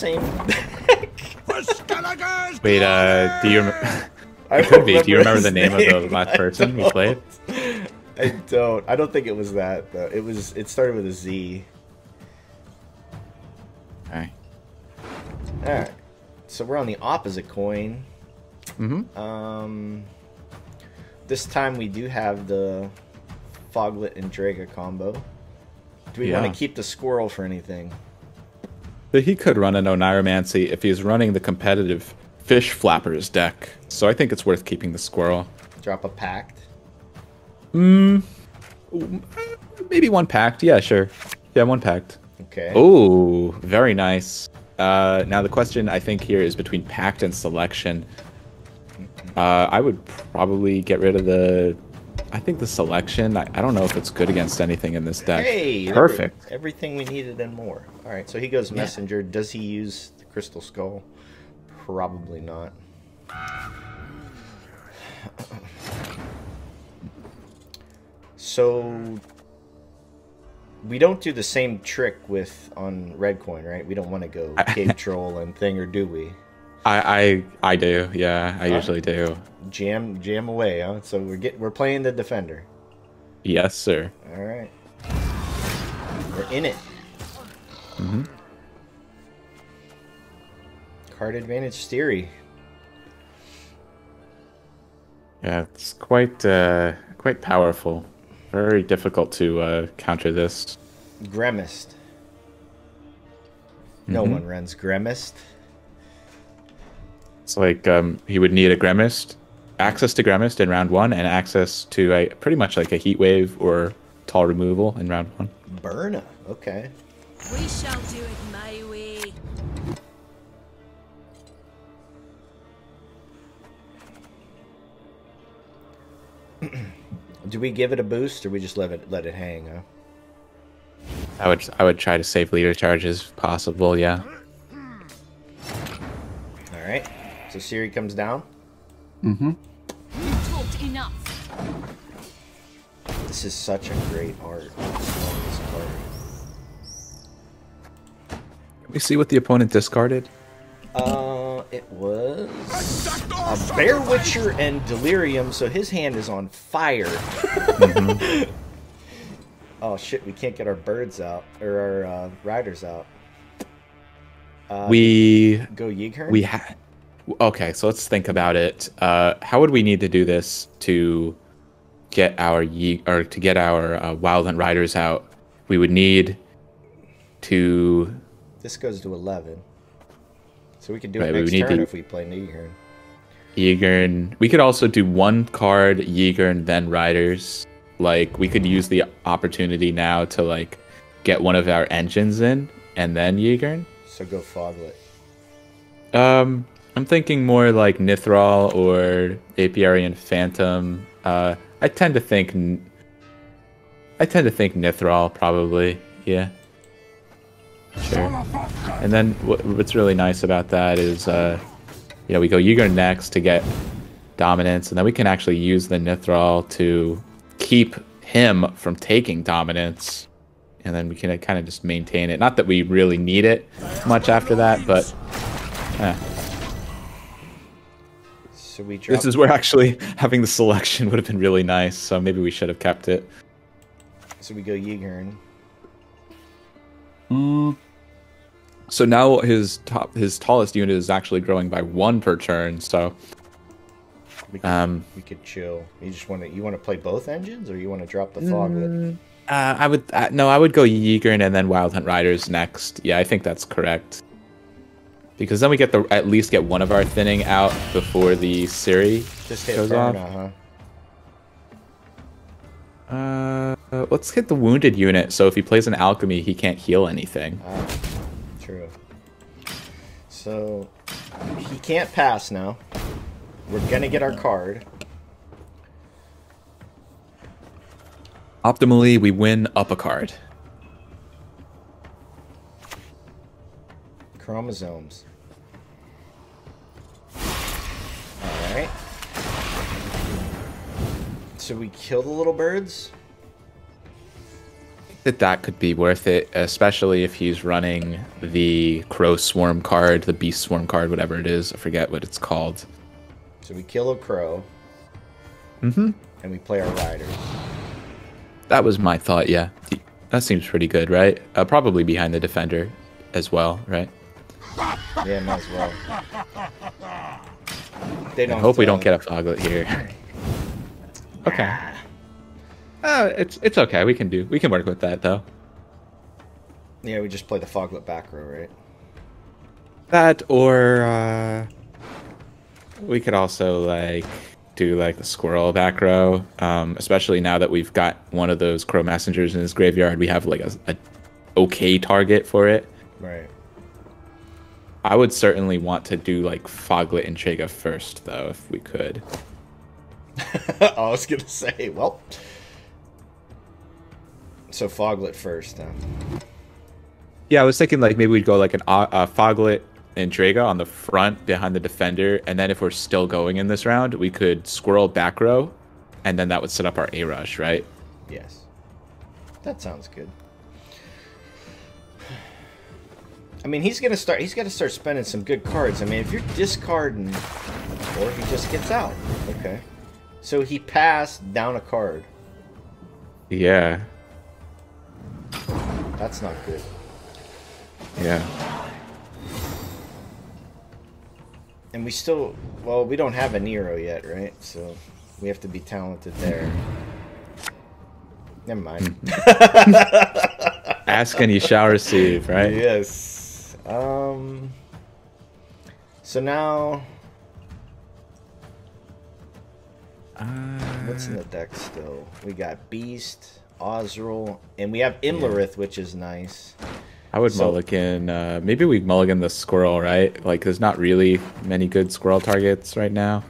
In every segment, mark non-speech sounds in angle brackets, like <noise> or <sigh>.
same. <laughs> Wait, uh, do you? Rem- I it could be. don't you remember the his name, of the last <laughs> I person we played? I don't. I don't think it was that. Though. It was. It started with a Z. All right. All right. So we're on the opposite coin. Mm-hmm. Um, this time we do have the Foglet and Draga combo. Do we Yeah. want to keep the squirrel for anything? But he could run an Oniromancy if he's running the competitive Fish Flappers deck. So I think it's worth keeping the squirrel. Drop a pact. Hmm. Maybe one pact. Yeah, sure. Yeah, one pact. Okay. Oh, very nice. Uh, now the question I think here is between pact and selection. Uh, I would probably get rid of the. I think the selection. I, I don't know if it's good against anything in this deck. Hey, perfect. we- Everything we needed and more. All right, so he goes messenger. Does he use the crystal skull? Probably not. So we don't do the same trick with on red coin, right? We don't want to go <laughs> cave troll and thing, or do we? I, I I do. Yeah, I usually do. Jam jam away, huh? So we're get we're playing the defender. Yes, sir. All right, we're in it. Mm-hmm. Card advantage theory. Yeah, it's quite uh, quite powerful. Very difficult to uh, counter this. Gremist. No Mhm. one runs Gremist. It's like um, he would need a Gremist, access to Gremist in round one, and access to a pretty much like a Heat Wave or Tall Removal in round one. Burna. Okay. We shall do it my way. Do we give it a boost or we just let it let it hang? Huh? I would I would try to save leader charges if possible. Yeah. So Ciri comes down. You talked enough. This is such a great art. This card. Can we see what the opponent discarded? Uh, it was a Bear Witcher and Delirium, so his hand is on fire. <laughs> oh shit, we can't get our birds out or our uh, riders out. Uh, we go Yghern. we had. Okay, so let's think about it. Uh, how would we need to do this to get our ye- or to get our uh, Wildland riders out? We would need to This goes to eleven, so we can do Right, it next turn to- if we play Yghern. Yghern. We could also do one card Yghern, then Riders. Like we could use the opportunity now to like get one of our engines in and then Yghern. So go Foglet. Um, I'm thinking more like Nithral or Apiarian Phantom. Uh, I tend to think. I tend to think Nithral probably. Yeah. Sure. And then what, what's really nice about that is, uh, you know, we go Yghern next to get dominance, and then we can actually use the Nithral to keep him from taking dominance, and then we can kind of just maintain it. Not that we really need it much after that, but eh. So we drop. this is where actually <laughs> having the selection would have been really nice. So maybe we should have kept it. So we go Yghern. So now his top, his tallest unit is actually growing by one per turn. So We could, Um, we could chill. You just want to. You want to play both engines, or you want to drop the Foglet? uh, I would uh, no, I would go Yghern and then Wild Hunt Riders next. Yeah, I think that's correct. Because then we get the at least get one of our thinning out before the Ciri Just hit goes off. Burna, huh? Uh, let's hit the wounded unit. So if he plays an alchemy, he can't heal anything. Ah, true. So he can't pass now. We're gonna get our card. Optimally, we win up a card. Chromosomes. All right. So we kill the little birds. that that could be worth it, especially if he's running the Crow Swarm card, the Beast Swarm card, whatever it is. I forget what it's called. So we kill a crow. Mm-hmm. And we play our riders. That was my thought. Yeah, that seems pretty good, right? Uh, probably behind the defender as well, right? Yeah, might as well. They don't. I hope we don't get a foglet here. okay. Uh, it's it's okay. We can do. We can work with that though. Yeah, we just play the foglet back row, right? That or uh, we could also like do like the squirrel back row. Um, especially now that we've got one of those crow messengers in his graveyard, we have like a, a okay target for it. Right. I would certainly want to do like Foglet and Chega first, though, if we could. <laughs> I was gonna say, well. So foglet first, then. Yeah, I was thinking like maybe we'd go like an uh, uh, Foglet and Draga on the front behind the defender, and then if we're still going in this round, we could Squirrel back row, and then that would set up our A rush, right? Yes. That sounds good. I mean, he's gonna start. He's gonna start spending some good cards. I mean, if you're discarding, or he just gets out. Okay. So he passed down a card. Yeah, That's not good. yeah. And we still, well, we don't have a Nero yet, right? So we have to be talented there. Never mind. <laughs> Ask and you shall receive, right? yes. Um. So now, Uh, what's in the deck still? We got Beast, Ozzrel, and we have Imlerith, which is nice. I would So- mulligan. Uh, maybe we mulligan the squirrel, right? Like, there's not really many good squirrel targets right now.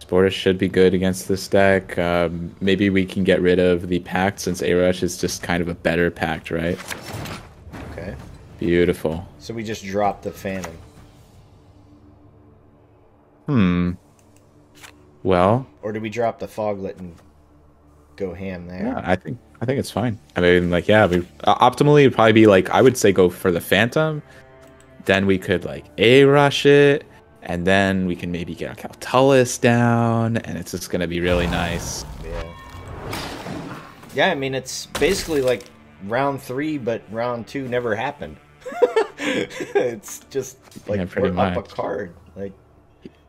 Sportus should be good against this deck. Um, maybe we can get rid of the pact since A Rush is just kind of a better pact, right? Beautiful. So we just dropped the Phantom. Hmm. Well, Or do we drop the Foglet and go ham there? yeah, I think I think it's fine. I mean, like, yeah, we uh, optimally it'd probably be like I would say go for the Phantom. Then we could like A rush it, and then we can maybe get a Caltullus down, and it's just gonna be really nice. Yeah. Yeah, I mean it's basically like round three, but round two never happened. It's just like Yeah, pretty we're up a card. Like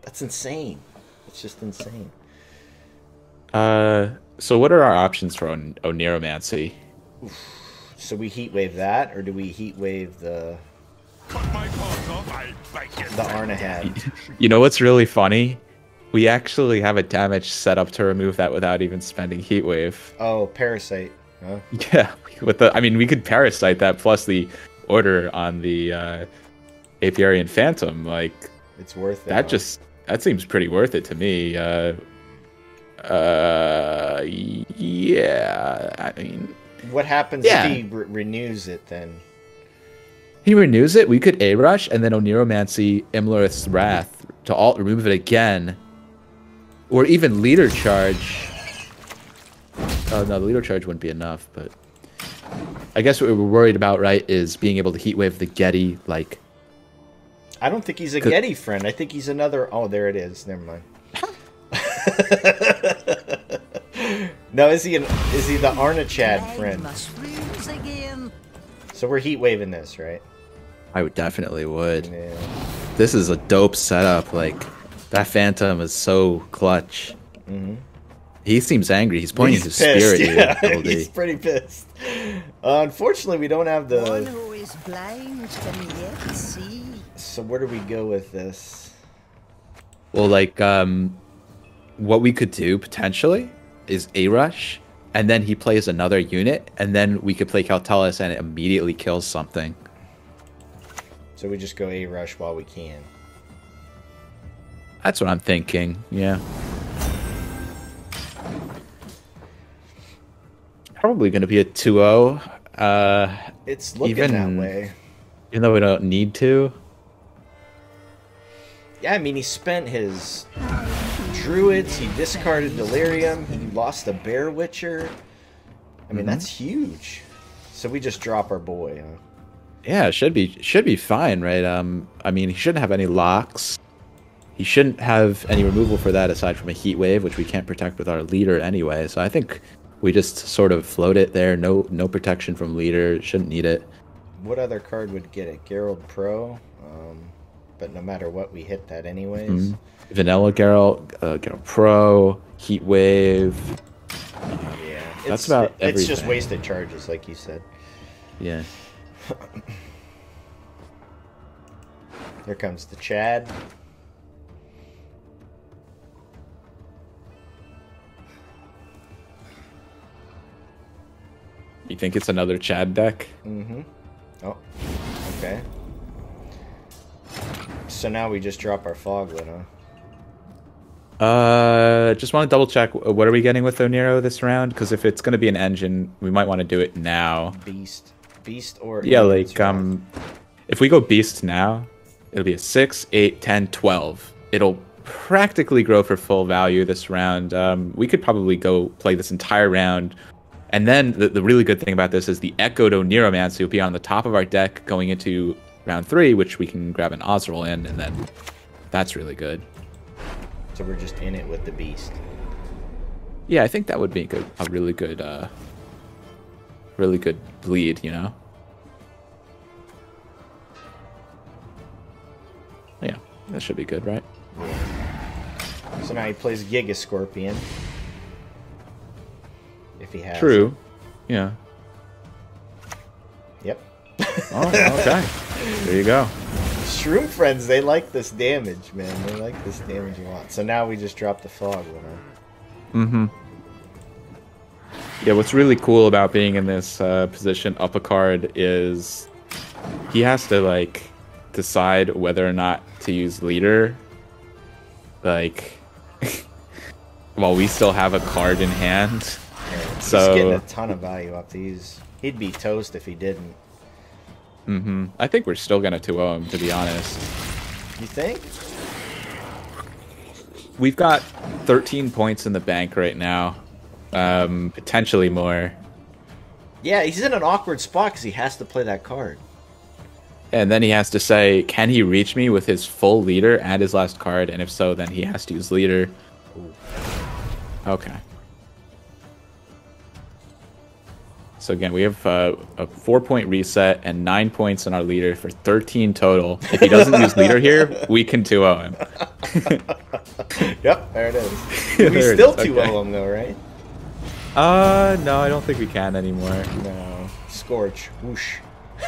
that's insane. It's just insane. Uh, so what are our options for on- Oniromancy? So we heat wave that, or do we heat wave the Cut my paws off, you. the Arnaghad? <laughs> You know what's really funny? We actually have a damage set up to remove that without even spending Heat Wave. Oh, parasite. Huh? <laughs> Yeah, with the I mean, we could parasite that plus the order on the uh, Apiarian Phantom. Like It's worth it. that huh? just that seems pretty worth it to me. Uh, uh, yeah. I mean, What happens Yeah. if he re- renews it then? he renews it. We could A rush and then Oniromancy Imlerith's Wrath to alt remove it again, or even leader charge. Oh no, the leader charge wouldn't be enough, but I guess what we're worried about, right, is being able to heat wave the Getty like I don't think he's a Getty friend. I think he's another. Oh, there it is. Never mind. <laughs> no, is he an, is he the Arna Chad friend? So we're heat waving this, right? I would definitely would. Yeah. This is a dope setup. Like that Phantom is so clutch. Mm-hmm. He seems angry. He's pointing his spirit <laughs> Yeah, ability. he's pretty pissed. Uh, unfortunately, we don't have the. One the. who is blind can yet see. So where do we go with this? Well, like, um, what we could do potentially is a rush, and then he plays another unit, and then we could play Caltullus and it immediately kills something. So we just go a rush while we can. That's what I'm thinking. Yeah. Probably going to be a 2-0, uh, It's looking Even- that way. even though we don't need to. Yeah, I mean, he spent his druids, he discarded delirium, he lost a bear witcher. I mean, Mm-hmm. that's huge. So we just drop our boy, huh? Yeah, should be should be fine, right? Um, I mean, he shouldn't have any locks. He shouldn't have any removal for that aside from a heat wave, which we can't protect with our leader anyway. So I think we just sort of float it there. No no protection from leader. Shouldn't need it. What other card would get it? Geralt Pro. Um, but no matter what, we hit that anyways. Mhm. Vanilla Geralt, uh, Geralt Pro, Heat Wave. Yeah, That's it's, about It's just wasted charges, like you said. Yeah. Here comes the Chad. You think it's another Chad deck? Mm-hmm. Oh, okay. So now we just drop our Foglet, huh? Uh, just want to double check. uh, What are we getting with Oniro this round? Because if it's going to be an engine, we might want to do it now. Beast. Beast or... Yeah, like um, if we go Beast now, it'll be a 6, 8, 10, 12. It'll practically grow for full value this round. Um, we could probably go play this entire round. And then the, the really good thing about this is the Echoed Oniromancy will be on the top of our deck going into round three, which we can grab an Ozzrel in, and then that's really good. So we're just in it with the Beast. Yeah, I think that would be good, a really good, uh, really good bleed, you know? Yeah, that should be good, right? So now he plays Giga Scorpion. If he has. True. Yeah. Yep. Oh, okay. <laughs> there you go. Shroom friends, they like this damage, man. They like this damage a lot. So now we just drop the fog winner. Mm-hmm. Yeah, what's really cool about being in this uh, position up a card is he has to like decide whether or not to use leader. Like, <laughs> while we still have a card in hand. He's getting a ton of value up these. He'd be toast if he didn't. Mm-hmm. I think we're still gonna 2-0 him, to be honest. You think? We've got 13 points in the bank right now. Um, potentially more. Yeah, he's in an awkward spot because he has to play that card. And then he has to say, can he reach me with his full leader and his last card? And if so, then he has to use leader. Okay. So again, we have uh, a four-point reset and nine points in our leader for 13 total. If he doesn't use leader here, we can 2-0 him. <laughs> Yep, there it is. <laughs> We still is, 2 okay. him, though, right? Uh, no, I don't think we can anymore. No. Scorch. Whoosh. <laughs>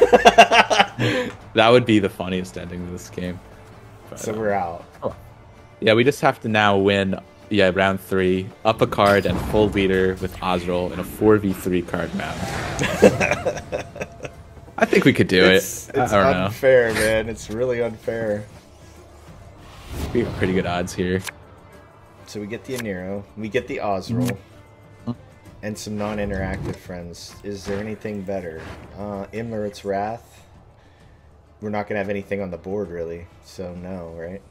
That would be the funniest ending to this game. But, So we're out. Yeah, we just have to now win. Yeah, round three, up a card and full leader with Ozzrel in a four v three card round. <laughs> I think we could do It's, it. it's don't know. unfair, man. It's really unfair. We have pretty good odds here. So we get the Oniro, we get the Ozzrel, and some non-interactive friends. Is there anything better? Uh, Imlerith's Wrath. We're not gonna have anything on the board really, so no, right?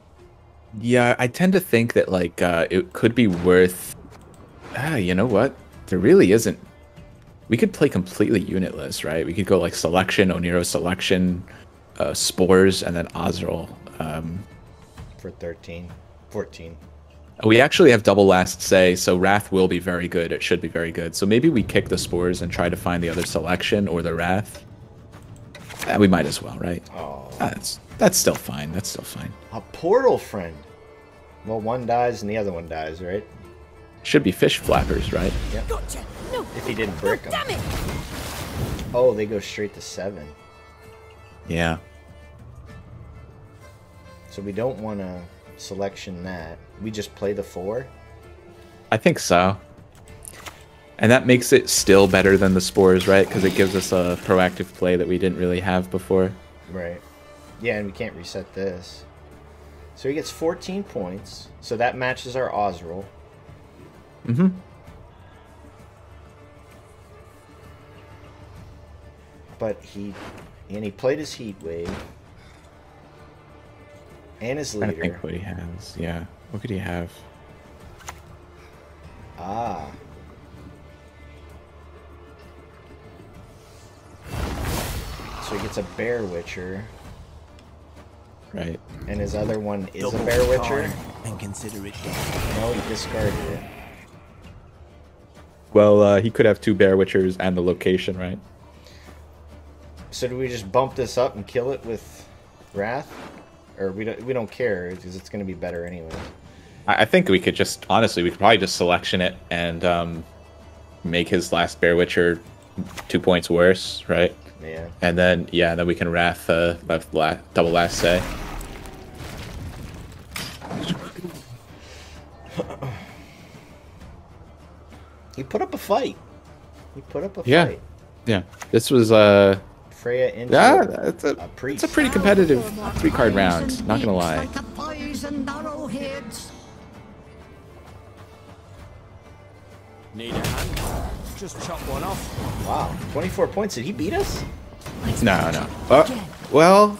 Yeah, I tend to think that like uh, it could be worth. Ah, you know what? There really isn't. We could play completely unitless, right? We could go like selection, Oniro selection, uh, spores, and then Ozzrel. Um, For 13, 14. We actually have double last say, so Wrath will be very good. It should be very good. So maybe we kick the spores and try to find the other selection or the Wrath. Eh, we might as well, right? Oh, That's that's still fine. That's still fine. a portal friend. Well, one dies and the other one dies, right? Should be fish flappers, right? Gotcha. No. If he didn't brick them. Damn it. Oh, they go straight to seven. Yeah. So we don't want to selection that. We just play the four. I think so. And that makes it still better than the spores, right? Because it gives us a proactive play that we didn't really have before. Right. Yeah, and we can't reset this. So he gets 14 points. So that matches our Ozzrel. Mm-hmm. But he and he played his heat wave. And his Trying to think what he has. Yeah. What could he have? Ah. So he gets a Bear Witcher, Right. and his other one is a Bear Witcher. And consider it. No, he discarded it. Well, uh, he could have two Bear Witchers and the location, right? So do we just bump this up and kill it with Wrath? Or we don't, we don't care, because it's going to be better anyway. I, I think we could just honestly, we could probably just selection it and um, make his last Bear Witcher two points worse, right? Yeah. And then yeah, then we can Wrath uh, left la- double last say. He put up a fight. He put up a Yeah. fight. Yeah, this was uh Freya into yeah, a, it's a a priest. it's a pretty competitive three card round. Not gonna lie. Like a poisoned arrowheads. Need a hand? Just chop one off. Wow, 24 points. Did he beat us? No, no. Uh, well,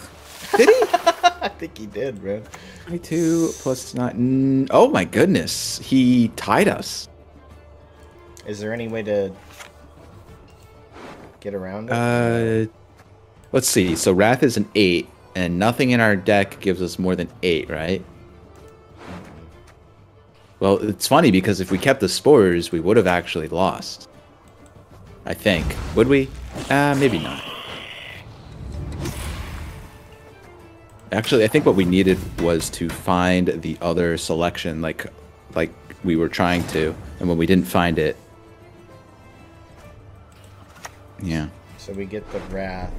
did he? <laughs> I think he did, man. 22 plus nine. mm, Oh my goodness, he tied us. Is there any way to get around it? Uh, let's see. So Wrath is an eight, and nothing in our deck gives us more than eight, right? Well, it's funny because if we kept the spores, we would have actually lost. I think. Would we? Uh, maybe not. Actually, I think what we needed was to find the other selection, like, like we were trying to, and when we didn't find it, yeah. so we get the Wrath.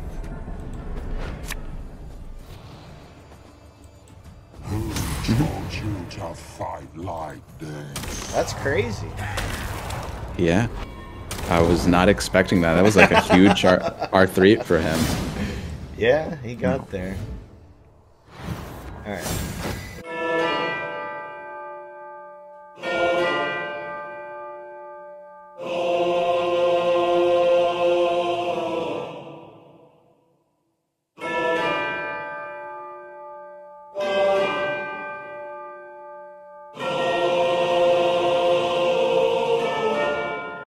To fight like this. That's crazy. Yeah. I was not expecting that. That was like a huge R- <laughs> R3 for him. Yeah, he got there. Alright.